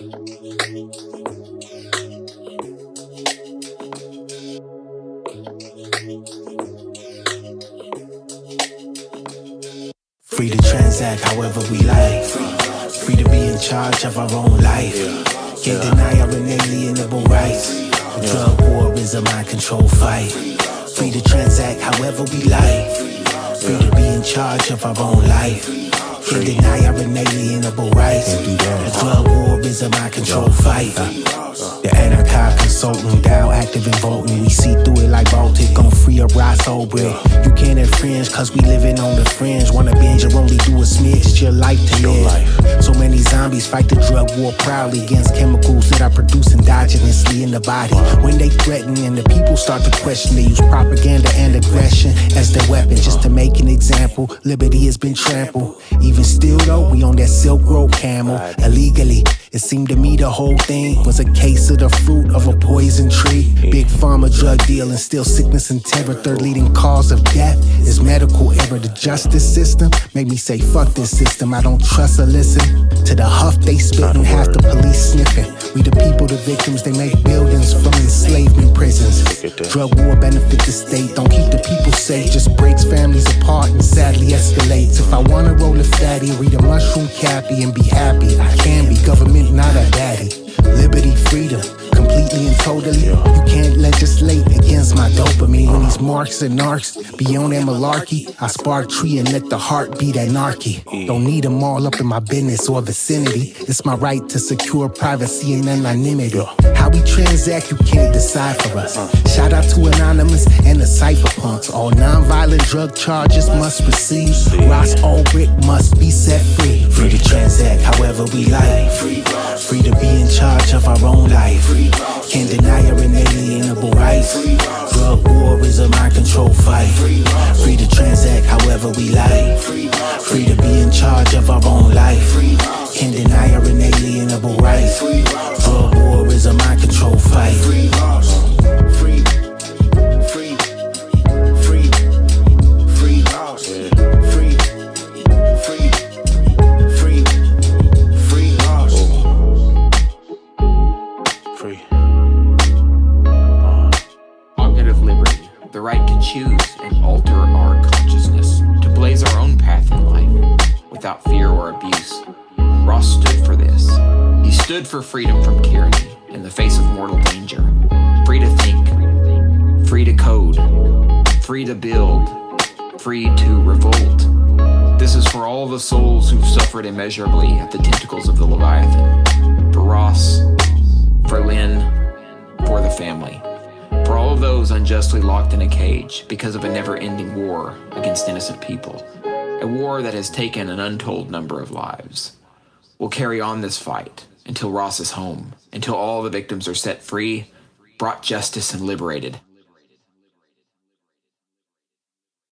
Free to transact however we like. Free to be in charge of our own life. Can't deny our inalienable rights. Drug war is a mind control fight. Free to transact however we like. Free to be in charge of our own life. Can't deny our inalienable rights. The drug war is a mind control fight. The anarchic consultant, down active and voting. We see through it up Ross You can't infringe cause we living on the fringe. Wanna binge or only do a smidge, it's your life to your live. So many zombies fight the drug war proudly against chemicals that are produced endogenously in the body. When they threaten and the people start to question, they use propaganda and aggression as their weapon just to make an example. Liberty has been trampled. Even still though, we on that Silk Road camel illegally. It seemed to me the whole thing was a case of the fruit of a poison tree. Drug deal and still sickness and terror. Third leading cause of death is medical error. The justice system made me say, fuck this system. I don't trust or listen to the huff they spit and half the police sniffing. We the people, the victims, they make buildings from enslavement prisons. Drug war benefit the state, don't keep the people safe, just breaks families apart and sadly escalates. If I wanna roll a fatty, read a mushroom cappy and be happy, I can be marks and narcs Beyond on that malarkey, I spark tree and let the heart beat anarchy. Don't need them all up in my business or vicinity. It's my right to secure privacy and anonymity. How we transact, you can't decide for us. Shout out to Anonymous and the cypherpunks. All non-violent drug charges must receive. Ross Ulbricht must be set free. Free to transact however we like. Free to be in charge of our own life. Can't deny our inalienable rights. Drug war is a mind control fight. The right to choose and alter our consciousness, to blaze our own path in life without fear or abuse. Ross stood for this. He stood for freedom from tyranny in the face of mortal danger. Free to think, free to code, free to build, free to revolt. This is for all the souls who've suffered immeasurably at the tentacles of the Leviathan. For Ross, for Lyn, for the family. For all of those unjustly locked in a cage because of a never ending war against innocent people. A war that has taken an untold number of lives. We'll carry on this fight until Ross is home, until all the victims are set free, brought justice, and liberated.